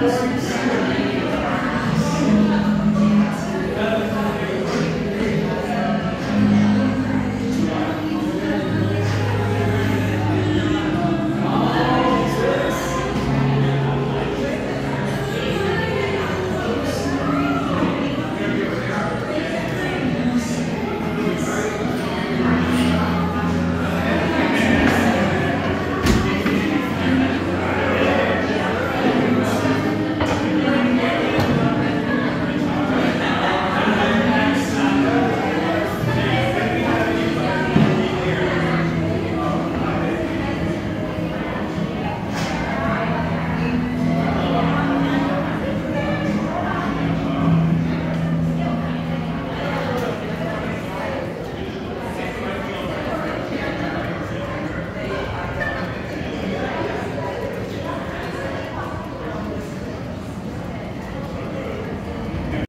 Deus.